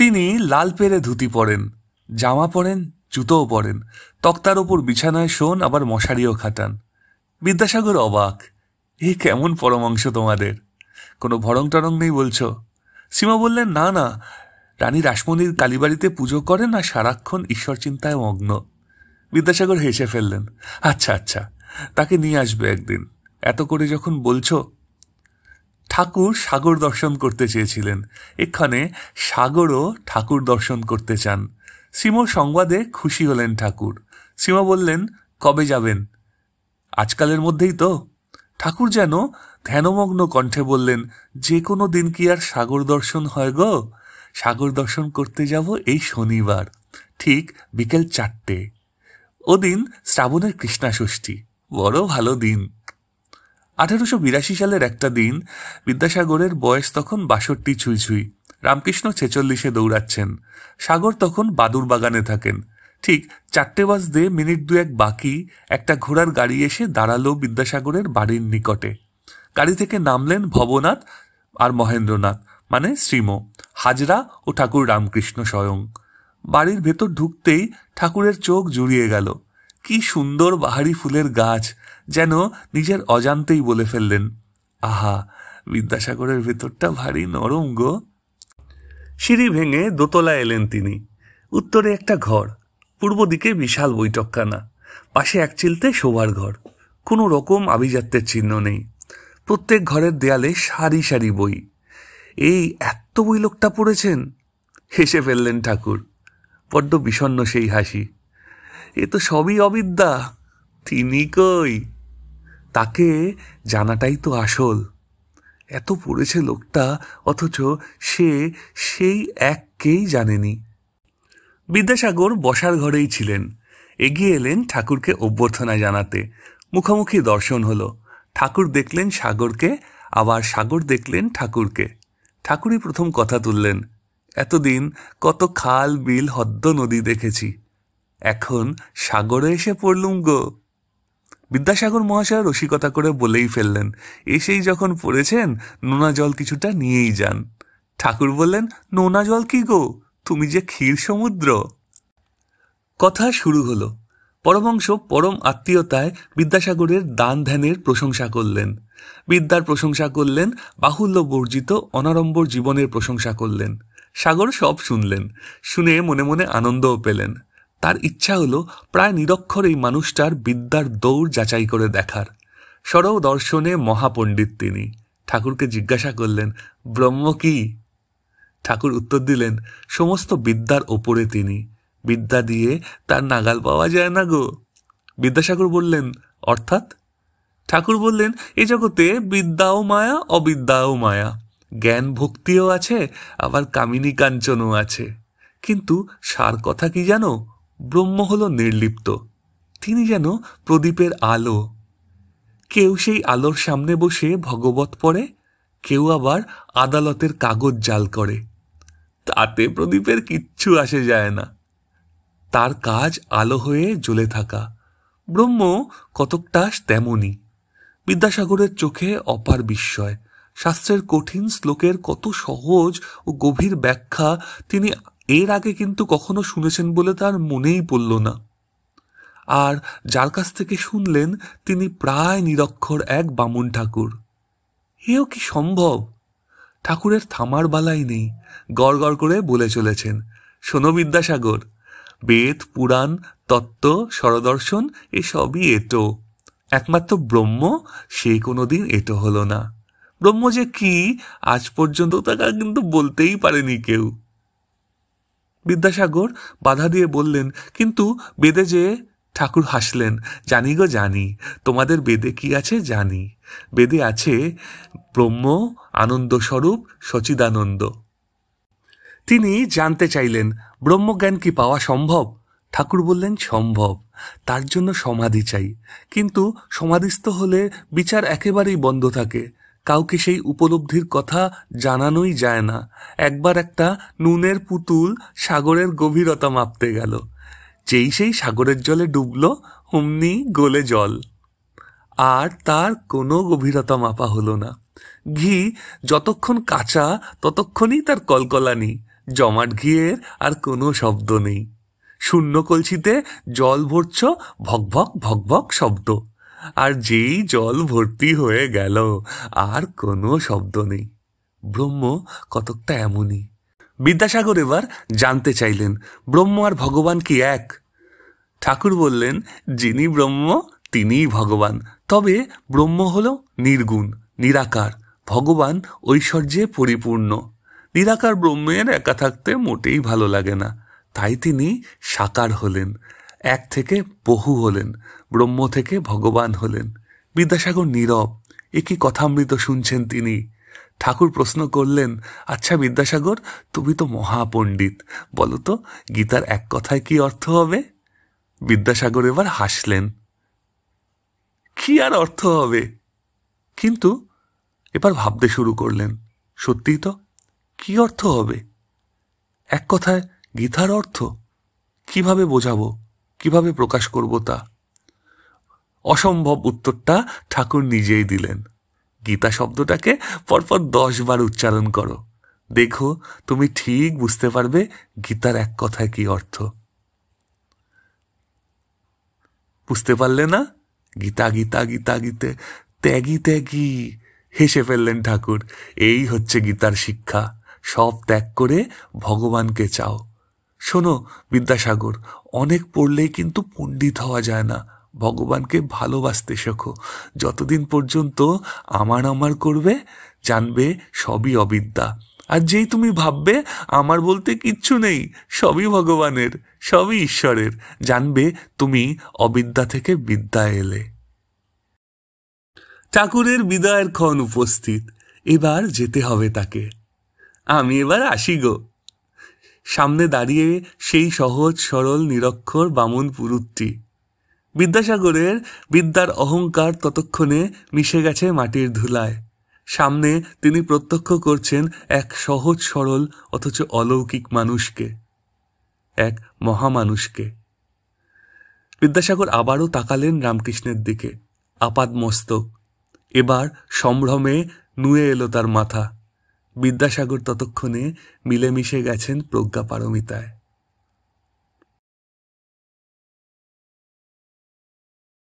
তিনি লাল পেরে ধুতি পরেন, জামা পরেন, জুতোও পরেন। তক্তার ওপর বিছানায় শোন, আবার মশারিও খাটান। বিদ্যাসাগর অবাক, এ কেমন পরমাংশ তোমাদের? কোনো ভরং টরং নেই বলছো? সীমা বললেন, না না, রানী রাসমণির কালীবাড়িতে পুজো করেন আর সারাক্ষণ ঈশ্বর চিন্তায় মগ্ন। বিদ্যাসাগর হেসে ফেললেন আচ্ছা আচ্ছা তাকে নিয়ে আসবে একদিন। এত করে যখন বলছো ঠাকুর সাগর দর্শন করতে চেয়েছিলেন। এখানে সাগরও ঠাকুর দর্শন করতে চান। সিমোর সংবাদে খুশি হলেন ঠাকুর। সীমা বললেন, কবে যাবেন? আজকালের মধ্যেই তো। ঠাকুর যেন ধ্যানমগ্ন কণ্ঠে বললেন, যে কোনো দিন কি আর সাগর দর্শন হয় গো? সাগর দর্শন করতে যাব এই শনিবার, ঠিক বিকেল চারটে। ওদিন শ্রাবণের কৃষ্ণা ষষ্ঠী বড় ভালো দিন। আঠারোশো বিরাশি সালের একটা দিন বিদ্যাসাগরের বয়স তখন বাষট্টি ছুঁই ছুঁই। রামকৃষ্ণ ছেচল্লিশে দৌড়াচ্ছেন। সাগর তখন বাদুর বাগানে থাকেন। ঠিক চারটে বাজতে মিনিট দু এক বাকি একটা ঘোড়ার গাড়ি এসে দাঁড়াল বিদ্যাসাগরের বাড়ির নিকটে। গাড়ি থেকে নামলেন ভবনাথ আর মহেন্দ্রনাথ মানে শ্রীম, হাজরা ও ঠাকুর রামকৃষ্ণ স্বয়ং। বাড়ির ভেতর ঢুকতেই ঠাকুরের চোখ জুড়িয়ে গেল। কি সুন্দর বাহারি ফুলের গাছ যেন নিজের অজান্তেই বলে ফেললেন, আহা, বিদ্যাসাগরের ভেতরটা ভারী নরম গো। সিঁড়ি ভেঙে দোতলা এলেন তিনি। উত্তরে একটা ঘর, পূর্ব দিকে বিশাল বৈঠকখানা, পাশে এক চিলতে শোবার ঘর। কোনো রকম আভিজাত্যের চিহ্ন নেই। প্রত্যেক ঘরের দেয়ালে সারি সারি বই। এই এত বই লোকটা পড়েছেন? হেসে ফেললেন ঠাকুর। বড্ড বিষণ্ন সেই হাসি। এ তো সবই অবিদ্যা। তিনি কই? তাকে জানাটাই তো আসল। এত পড়েছে লোকটা, অথচ সে সেই এককেই জানেনি। বিদ্যাসাগর বসার ঘরেই ছিলেন। এগিয়ে এলেন ঠাকুরকে অভ্যর্থনা জানাতে। মুখোমুখি দর্শন হলো। ঠাকুর দেখলেন সাগরকে, আবার সাগর দেখলেন ঠাকুরকে। ঠাকুরই প্রথম কথা তুললেন, এতদিন কত খাল, বিল, হদ্দ, নদী দেখেছি। এখন সাগরে এসে পড়লুম গো। বিদ্যাসাগর মহাশয় রসিকতা করে বলেই ফেললেন এসেই যখন পড়েছেন, নোনা জল কিছুটা নিয়েই যান। ঠাকুর বললেন, নোনা জল কি গো? তুমি যে ক্ষীর সমুদ্র। কথা শুরু হলো। পরমংশ পরম আত্মীয়তায় বিদ্যাসাগরের দান ধ্যানের প্রশংসা করলেন। বিদ্যার প্রশংসা করলেন, বাহুল্য বর্জিত অনারম্বর জীবনের প্রশংসা করলেন। সাগর সব শুনলেন, শুনে মনে মনে আনন্দও পেলেন। তার ইচ্ছা হলো প্রায় নিরক্ষর এই মানুষটার বিদ্যার দৌড় যাচাই করে দেখার। সরব দর্শনে মহাপণ্ডিত তিনি। ঠাকুরকে জিজ্ঞাসা করলেন, ব্রহ্ম কি? ঠাকুর উত্তর দিলেন, সমস্ত বিদ্যার ওপরে তিনি। বিদ্যা দিয়ে তার নাগাল পাওয়া যায় না গো। বিদ্যাসাগর বললেন, অর্থাৎ? ঠাকুর বললেন, এ জগতে বিদ্যাও মায়া, অবিদ্যাও মায়া। জ্ঞান ভক্তিও আছে, আবার কামিনী কাঞ্চনও আছে। কিন্তু সার কথা কি জানো? ব্রহ্ম হল নির্লিপ্ত। তিনি যেন প্রদীপের আলো। কেউ সেই আলোর সামনে বসে ভগবত পড়ে, কেউ আবার আদালতের কাগজ জাল করে। তাতে প্রদীপের কিচ্ছু আসে যায় না। তার কাজ আলো হয়ে জ্বলে থাকা। ব্রহ্ম কতকটা তেমনই বিদ্যাসাগরের চোখে অপার বিস্ময়। শাস্ত্রের কঠিন শ্লোকের কত সহজ ও গভীর ব্যাখ্যা তিনি এর আগে কিন্তু কখনো শুনেছেন বলে তার মনেই পড়ল না। আর যার কাছ থেকে শুনলেন, তিনি প্রায় নিরক্ষর এক বামুন ঠাকুর। এও কি সম্ভব? ঠাকুরের থামার বালাই নেই গড় গড় করে বলে চলেছেন, শোনো বিদ্যাসাগর, বেদ, পুরাণ, তত্ত্ব, স্বরদর্শন, এসবই এটো। একমাত্র ব্রহ্ম, সে কোনোদিন এটো হলো না। ব্রহ্ম যে কি, আজ পর্যন্ত তাকে কিন্তু বলতেই পারেনি কেউ। বিদ্যাসাগর বাধা দিয়ে বললেন, কিন্তু বেদে যে ঠাকুর হাসলেন, জানি গো জানি, তোমাদের বেদে কি আছে জানি। বেদে আছে ব্রহ্ম আনন্দ স্বরূপ সচিদানন্দ। তিনি জানতে চাইলেন, ব্রহ্মজ্ঞান কি পাওয়া সম্ভব? ঠাকুর বললেন, সম্ভব। তার জন্য সমাধি চাই। কিন্তু সমাধিস্থ হলে বিচার একেবারেই বন্ধ থাকে। কাউকে সেই উপলব্ধির কথা জানানোই যায় না। একবার একটা নুনের পুতুল সাগরের গভীরতা মাপতে গেল। যেই সেই সাগরের জলে ডুবল, অমনি গলে জল। আর তার কোনো গভীরতা মাপা হলো না। ঘি যতক্ষণ কাঁচা, ততক্ষণই তার কলকলানি জমাট ঘিয়ের আর কোনো শব্দ নেই। শূন্য কলসিতে জল ভরছ ভকভক ভকভক শব্দ। আর যেই জল ভর্তি হয়ে গেল, আর কোনো শব্দ নেই। ব্রহ্ম কতকটা এমনই। বিদ্যাসাগর এবার জানতে চাইলেন, ব্রহ্ম আর ভগবান কি এক? ঠাকুর বললেন, যিনি ব্রহ্ম, তিনিই ভগবান। তবে ব্রহ্ম হল নির্গুণ, নিরাকার। ভগবান ঐশ্বর্যে পরিপূর্ণ। নিরাকার ব্রহ্মের একা থাকতে মোটেই ভালো লাগে না। তাই তিনি সাকার হলেন, এক থেকে বহু হলেন। ব্রহ্ম থেকে ভগবান হলেন। বিদ্যাসাগর নীরব, একই কথামৃত শুনছেন তিনি। ঠাকুর প্রশ্ন করলেন আচ্ছা বিদ্যাসাগর, তুমি তো মহাপণ্ডিত বলো তো গীতার এক কথায় কি অর্থ হবে? বিদ্যাসাগর এবার হাসলেন। কি আর অর্থ হবে? কিন্তু এবার ভাবতে শুরু করলেন, সত্যিই তো, কি অর্থ হবে? এক কথায় গীতার অর্থ? কীভাবে বোঝাবো? কীভাবে প্রকাশ করব তা? অসম্ভব উত্তরটা ঠাকুর নিজেই দিলেন। গীতা শব্দটাকে পরপর দশ বার উচ্চারণ করো। দেখো, তুমি ঠিক বুঝতে পারবে গীতার এক কথায় কি অর্থ। বুঝতে পারলে না? গীতা গীতা গীতা, গীতে, ত্যাগি ত্যাগি, হেসে ফেললেন ঠাকুর। এই হচ্ছে গীতার শিক্ষা। সব ত্যাগ করে ভগবানকে চাও। শোনো বিদ্যাসাগর, অনেক পড়লেই কিন্তু পণ্ডিত হওয়া যায় না। ভগবানকে ভালোবাসতে শেখো। যতদিন পর্যন্ত আমার আমার করবে, জানবে সবই অবিদ্যা। আর যেই তুমি ভাববে, আমার বলতে কিচ্ছু নেই, সবই ভগবানের, সবই ঈশ্বরের, জানবে তুমি অবিদ্যা থেকে বিদ্যা এলে। ঠাকুরের বিদায়ের ক্ষণ উপস্থিত, এবার যেতে হবে তাকে। আমি এবার আসি গো। সামনে দাঁড়িয়ে সেই সহজ সরল নিরক্ষর বামন পুরুতটি বিদ্যাসাগরের বিদ্যার অহংকার ততক্ষণে মিশে গেছে মাটির ধুলায়। সামনে তিনি প্রত্যক্ষ করছেন এক সহজ সরল অথচ অলৌকিক মানুষকে, এক মহামানুষকে। বিদ্যাসাগর আবারও তাকালেন রামকৃষ্ণের দিকে। আপাদ মস্তক এবার সম্ভ্রমে নুয়ে এলো তার মাথা। বিদ্যাসাগর ততক্ষণে মিলেমিশে গেছেন প্রজ্ঞা পারমিতায়